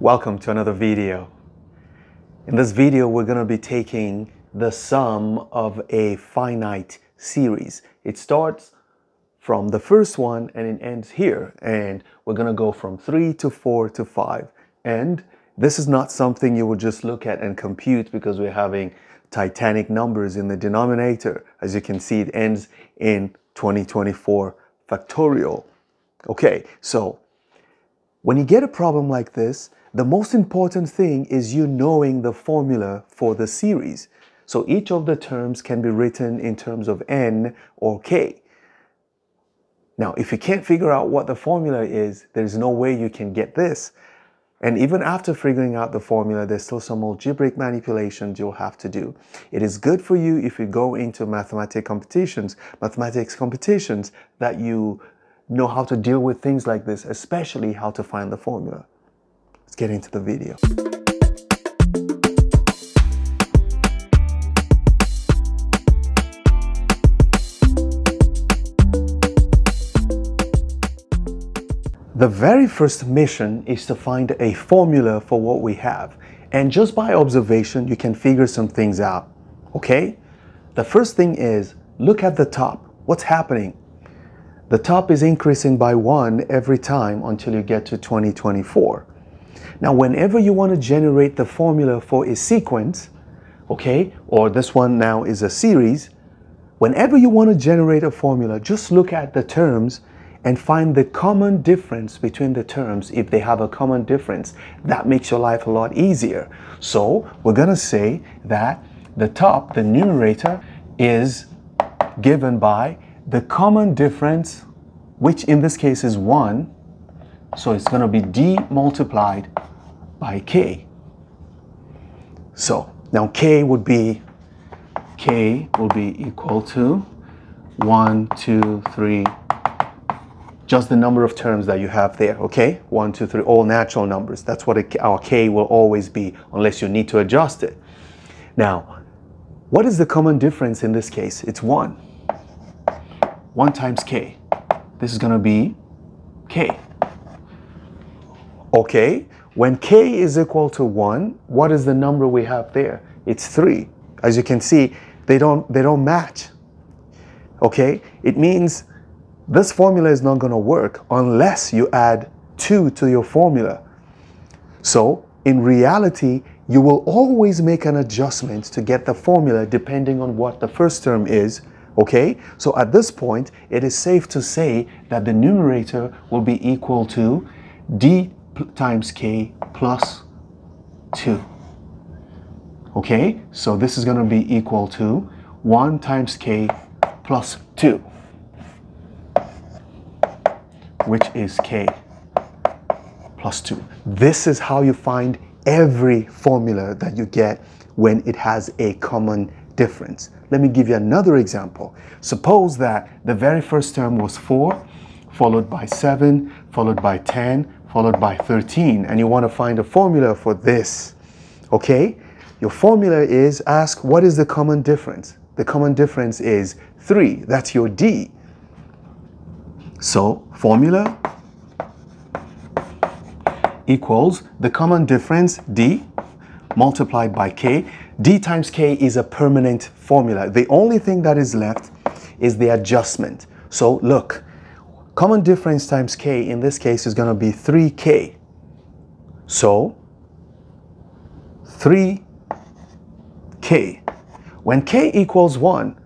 Welcome to another video. In this video, we're going to be taking the sum of a finite series. It starts from the first one and it ends here. And we're going to go from 3 to 4 to 5. And this is not something you would just look at and compute because we're having titanic numbers in the denominator. As you can see, it ends in 2024 factorial. Okay, so when you get a problem like this, the most important thing is you knowing the formula for the series. So each of the terms can be written in terms of n or k. Now, if you can't figure out what the formula is, there's no way you can get this. And even after figuring out the formula, there's still some algebraic manipulations you'll have to do. It is good for you if you go into mathematics competitions, mathematics competitions, that you know how to deal with things like this, especially how to find the formula. Let's get into the video. The very first mission is to find a formula for what we have. And just by observation, you can figure some things out. Okay? The first thing is look at the top. What's happening? The top is increasing by one every time until you get to 2024. Now, whenever you want to generate the formula for a sequence, okay, or this one now is a series, whenever you want to generate a formula, just look at the terms and find the common difference between the terms if they have a common difference. That makes your life a lot easier. So we're going to say that the top, the numerator, is given by the common difference, which in this case is 1. So it's going to be d multiplied by k. So now k would be k will be equal to 1, 2, 3, just the number of terms that you have there, okay? One, two, three, all natural numbers. That's what it, our k will always be, unless you need to adjust it. Now, what is the common difference in this case? It's 1. 1 times k. This is going to be k. Okay, when k is equal to 1, what is the number we have there? It's 3. As you can see, they don't, they don't match. Okay, it means this formula is not going to work unless you add 2 to your formula. So, in reality, you will always make an adjustment to get the formula depending on what the first term is. Okay, so at this point, it is safe to say that the numerator will be equal to d times k plus 2. Okay, so this is going to be equal to 1 times k plus 2 which is k plus 2. This is how you find every formula that you get when it has a common difference. Let me give you another example. Suppose that the very first term was 4, followed by 7, followed by 10, followed by 13, and you want to find a formula for this. Okay? Your formula is ask what is the common difference? The common difference is 3. That's your D. So formula equals the common difference d multiplied by k. d times k is a permanent formula. The only thing that is left is the adjustment. So look, common difference times k in this case is going to be 3k. So 3k. When k equals 1,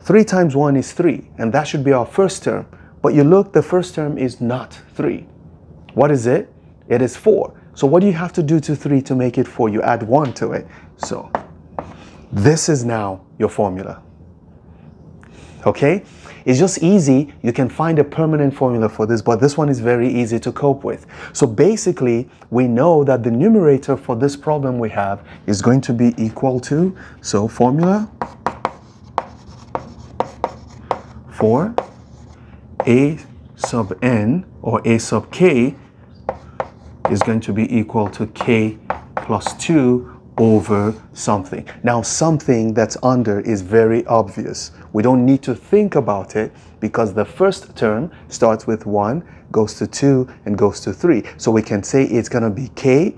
3 times 1 is 3, and that should be our first term. But you look, the first term is not 3. What is it? It is 4. So what do you have to do to 3 to make it 4? You add 1 to it. So this is now your formula. Okay? It's just easy. You can find a permanent formula for this, but this one is very easy to cope with. So basically, we know that the numerator for this problem we have is going to be equal to, so formula for a sub n or a sub k is going to be equal to k plus 2 over something. Now something that's under is very obvious. We don't need to think about it because the first term starts with 1, goes to 2, and goes to 3. So we can say it's going to be k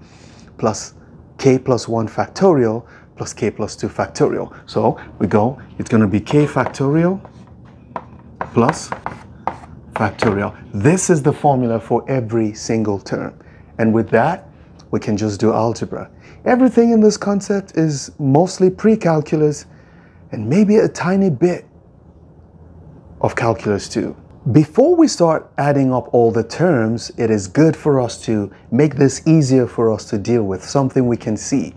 plus k plus 1 factorial plus k plus 2 factorial. So we go, it's going to be k factorial plus factorial. This is the formula for every single term. And with that, we can just do algebra. Everything in this concept is mostly pre-calculus and maybe a tiny bit of calculus too. Before we start adding up all the terms, it is good for us to make this easier for us to deal with, something we can see.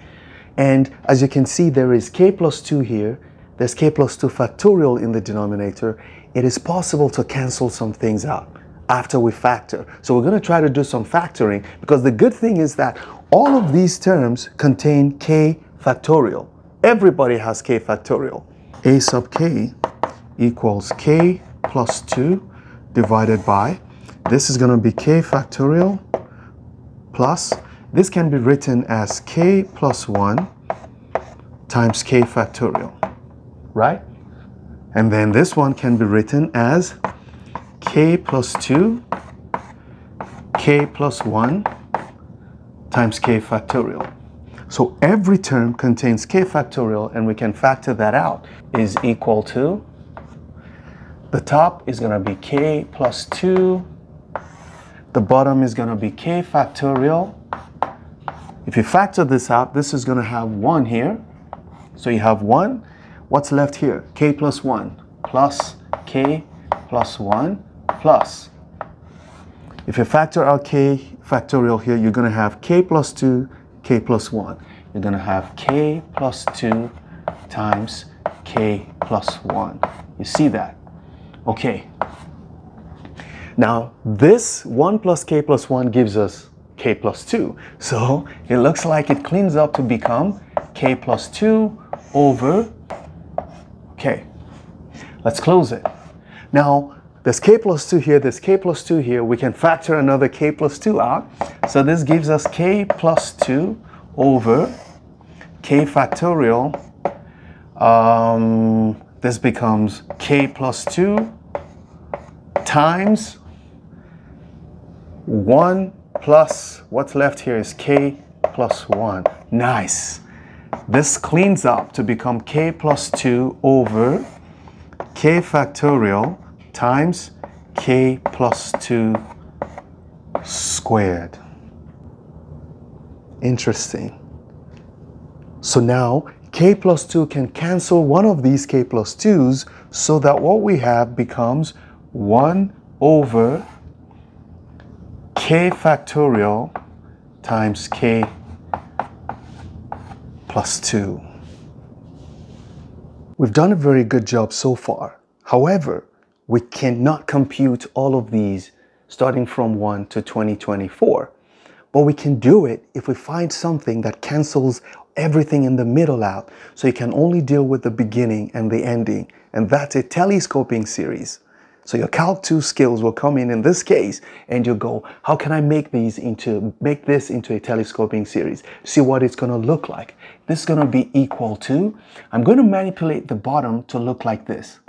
And as you can see, there is k plus 2 here, there's k plus 2 factorial in the denominator. It is possible to cancel some things out after we factor. So we're going to try to do some factoring because the good thing is that all of these terms contain k factorial. Everybody has k factorial. a sub k equals k plus 2 divided by, this is going to be k factorial plus, this can be written as k plus 1 times k factorial, right? And then this one can be written as k plus 2, k plus 1 times k factorial. So every term contains k factorial and we can factor that out is equal to the top is going to be k plus 2. The bottom is going to be k factorial. If you factor this out, this is going to have 1 here. So you have 1. What's left here? k plus 1 plus k plus 1 plus. If you factor out k factorial here, you're going to have k plus 2, k plus 1. You're going to have k plus 2 times k plus 1. You see that? Okay. Now, this 1 plus k plus 1 gives us k plus 2. So it looks like it cleans up to become k plus 2 over k. Let's close it. Now, there's k plus 2 here, there's k plus 2 here. We can factor another k plus 2 out. So this gives us k plus 2 over k factorial um, this becomes k plus 2 times 1 plus what's left here is k plus 1. Nice. This cleans up to become k plus 2 over k factorial times k plus 2 squared. Interesting. So now k plus 2 can cancel one of these k plus 2's so that what we have becomes 1 over k factorial times k plus 2. We've done a very good job so far. However, we cannot compute all of these starting from 1 to 2024. But we can do it if we find something that cancels everything in the middle out. So you can only deal with the beginning and the ending. And that's a telescoping series. So your Calc 2 skills will come in in this case and you go, how can I make these into, make this into a telescoping series? See what it's going to look like. This is going to be equal to, I'm going to manipulate the bottom to look like this.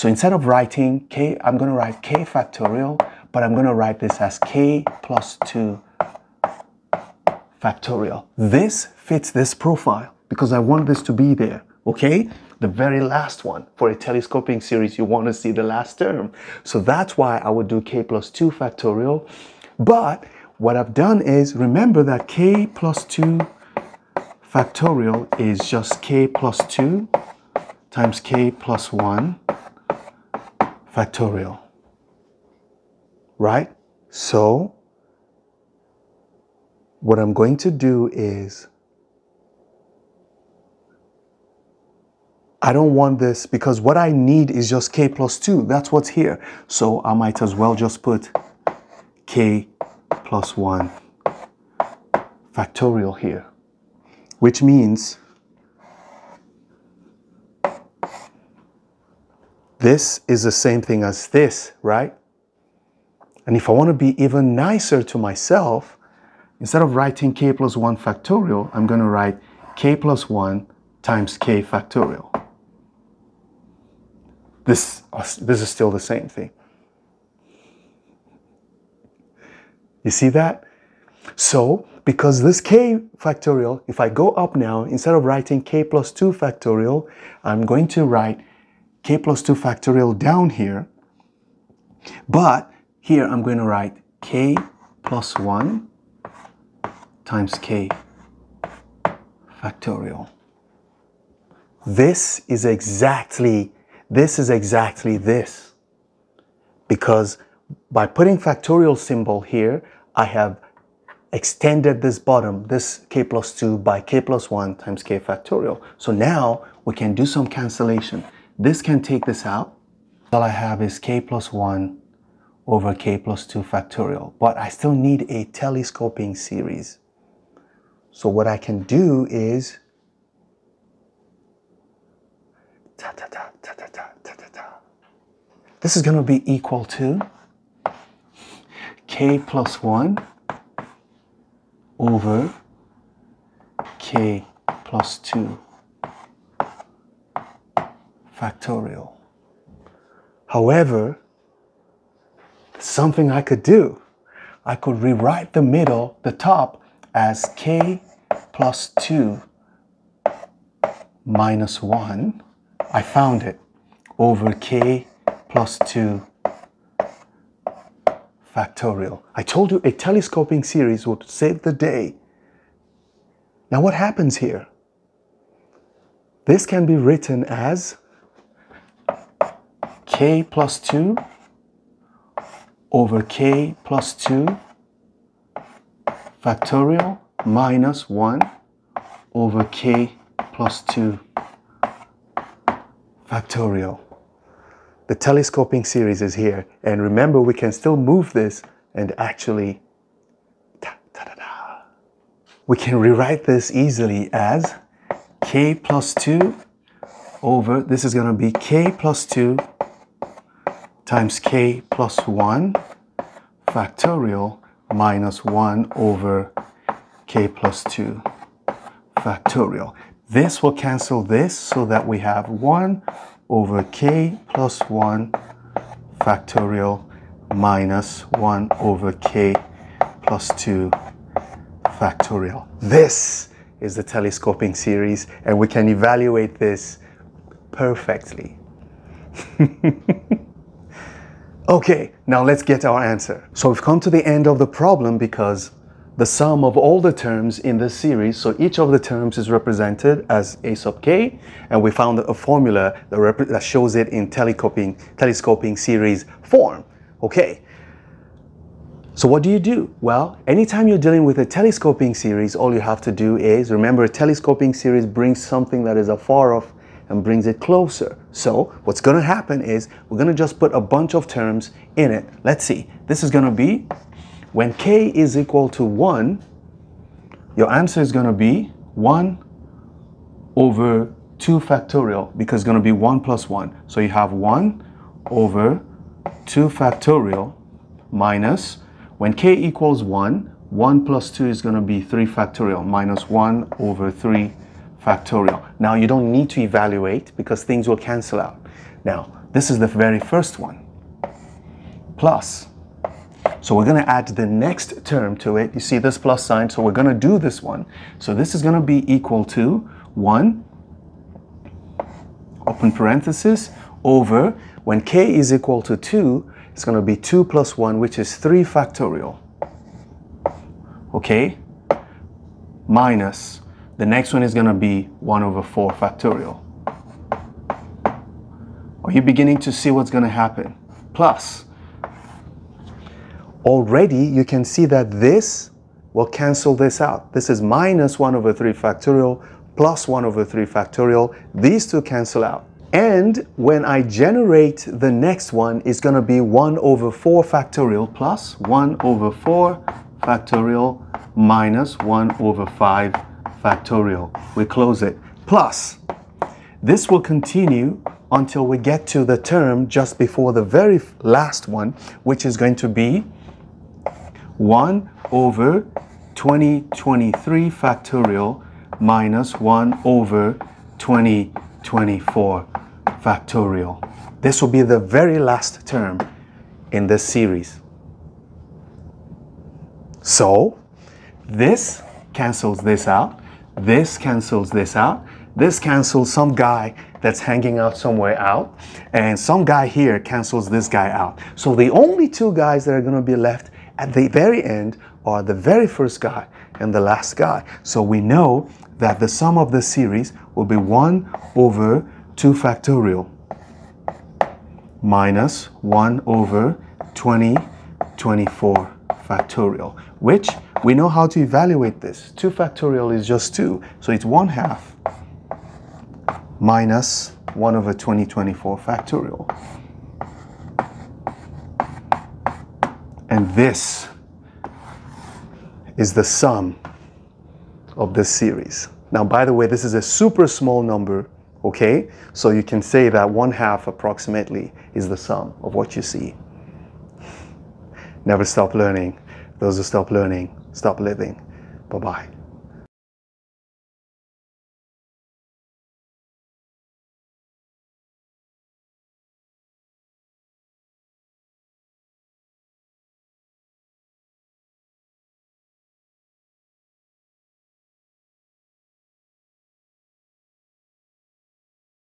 So instead of writing k, I'm going to write k factorial, but I'm going to write this as k plus 2 factorial. This fits this profile because I want this to be there, okay? The very last one. For a telescoping series, you want to see the last term. So that's why I would do k plus 2 factorial. But what I've done is, remember that k plus 2 factorial is just k plus 2 times k plus 1 factorial. Right? So what I'm going to do is I don't want this because what I need is just k plus 2. That's what's here. So I might as well just put k plus 1 factorial here, which means this is the same thing as this, right? And if I want to be even nicer to myself, Instead of writing k plus 1 factorial, I'm going to write k plus 1 times k factorial. This, this is still the same thing. You see that? So, because this k factorial, if I go up now, instead of writing k plus 2 factorial, I'm going to write k plus 2 factorial down here. But here I'm going to write k plus 1 times k factorial. This is exactly, this is exactly this. Because by putting factorial symbol here, I have extended this bottom, this k plus 2 by k plus 1 times k factorial. So now we can do some cancellation. This can take this out. All I have is k plus 1 over k plus 2 factorial. But I still need a telescoping series. So what I can do is ta, ta, ta, ta, ta, ta, ta, ta, ta. this is going to be equal to k plus 1 over k plus 2 factorial. However, something I could do. I could rewrite the middle, the top, as k plus 2 minus 1. I found it over k plus 2 factorial. I told you a telescoping series would save the day. Now what happens here? This can be written as k plus 2 over k plus 2 factorial minus 1 over k plus 2 factorial. The telescoping series is here. And remember, we can still move this and actually, ta, ta, we can rewrite this easily as k plus 2 over, this is going to be k plus 2 times k plus 1 factorial minus 1 over k plus 2 factorial. This will cancel this so that we have 1 over k plus 1 factorial minus 1 over k plus 2 factorial. This is the telescoping series and we can evaluate this perfectly. okay, now let's get our answer. So we've come to the end of the problem because the sum of all the terms in this series. So each of the terms is represented as a sub k, and we found a formula that, that shows it in telescoping, telescoping series form. Okay. So what do you do? Well, anytime you're dealing with a telescoping series, all you have to do is, remember a telescoping series brings something that is afar off and brings it closer. So what's going to happen is we're going to just put a bunch of terms in it. Let's see. This is going to be when k is equal to 1, your answer is going to be 1 over 2 factorial because it's going to be 1 plus 1. So you have 1 over 2 factorial minus, when k equals 1, 1 plus 2 is going to be 3 factorial minus 1 over 3 factorial. Now you don't need to evaluate because things will cancel out. Now this is the very first one. Plus so we're going to add the next term to it. You see this plus sign, so we're going to do this one. So this is going to be equal to 1, open parenthesis, over, when k is equal to 2, it's going to be 2 plus 1, which is 3 factorial. Okay? Minus, the next one is going to be 1 over 4 factorial. Are you beginning to see what's going to happen? Plus, already you can see that this will cancel this out. This is minus 1 over 3 factorial plus 1 over 3 factorial. These two cancel out. And when I generate the next one, it's going to be 1 over 4 factorial plus 1 over 4 factorial minus 1 over 5 factorial. We close it. Plus, this will continue until we get to the term just before the very last one, which is going to be 1 over 2023 factorial minus 1 over 2024 factorial. This will be the very last term in this series. So this cancels this out. This cancels this out. This cancels some guy that's hanging out somewhere out. And some guy here cancels this guy out. So the only two guys that are going to be left at the very end are the very first guy and the last guy. So we know that the sum of the series will be 1 over 2 factorial minus 1 over 20, 24 factorial, which we know how to evaluate this. 2 factorial is just 2, so it's 1 half minus 1 over 2024 factorial. And this is the sum of this series. Now, by the way, this is a super small number, okay? So you can say that 1 half approximately is the sum of what you see. Never stop learning. Those who stop learning, stop living. Bye-bye.